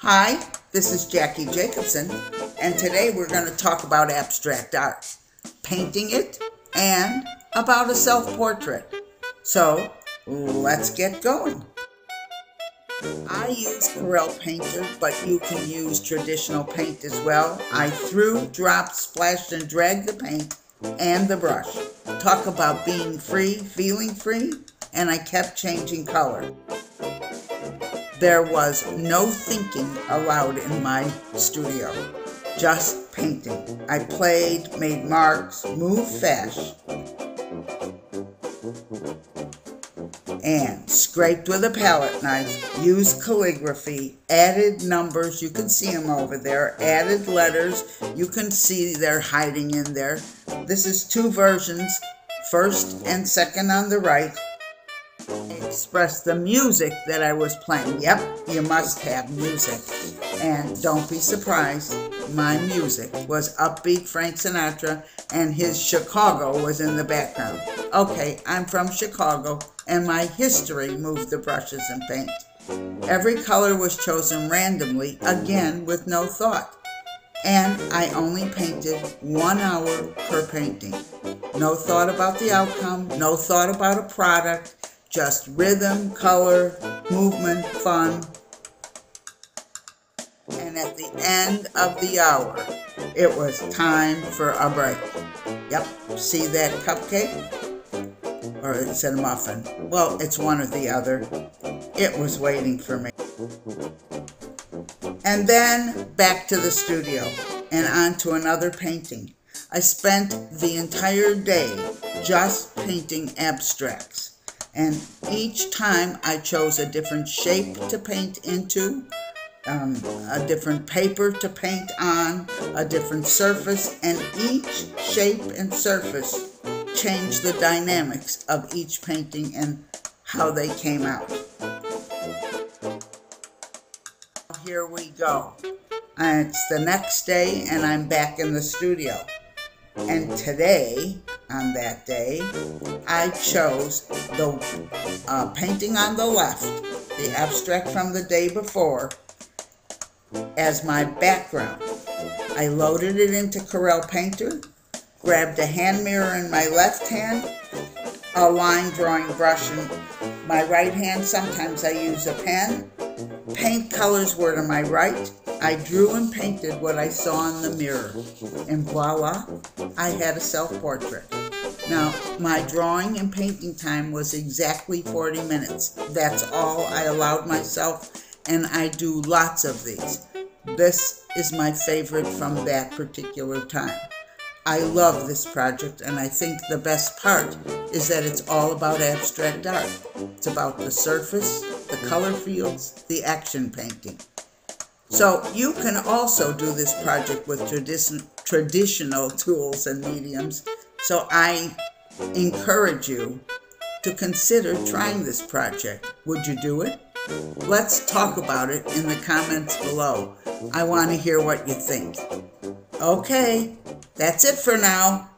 Hi, this is Jackie Jacobson, and today we're going to talk about abstract art, painting it, and about a self-portrait. So, let's get going. I use Corel Painter, but you can use traditional paint as well. I threw, dropped, splashed, and dragged the paint and the brush. Talk about being free, feeling free, and I kept changing color. There was no thinking allowed in my studio, just painting. I played, made marks, moved fast, and scraped with a palette knife, used calligraphy, added numbers, you can see them over there, added letters, you can see they're hiding in there. This is two versions, first and second on the right, express the music that I was playing. Yep, you must have music. And don't be surprised, my music was upbeat Frank Sinatra and his Chicago was in the background. Okay, I'm from Chicago and my history moved the brushes and paint. Every color was chosen randomly, again with no thought. And I only painted one hour per painting. No thought about the outcome, no thought about a product, just rhythm, color, movement, fun. And at the end of the hour, it was time for a break. Yep, see that cupcake? Or is it a muffin? Well, it's one or the other. It was waiting for me. And then back to the studio and on to another painting. I spent the entire day just painting abstracts and each time I chose a different shape to paint into, um, a different paper to paint on, a different surface, and each shape and surface changed the dynamics of each painting and how they came out. Here we go. And it's the next day and I'm back in the studio. And today on that day, I chose the uh, painting on the left, the abstract from the day before, as my background. I loaded it into Corel Painter, grabbed a hand mirror in my left hand, a line drawing brush in my right hand. Sometimes I use a pen. Paint colors were to my right. I drew and painted what I saw in the mirror. And voila, I had a self-portrait. Now, my drawing and painting time was exactly 40 minutes. That's all I allowed myself, and I do lots of these. This is my favorite from that particular time. I love this project, and I think the best part is that it's all about abstract art. It's about the surface, the color fields, the action painting. So you can also do this project with tradi traditional tools and mediums so I encourage you to consider trying this project. Would you do it? Let's talk about it in the comments below. I want to hear what you think. Okay, that's it for now.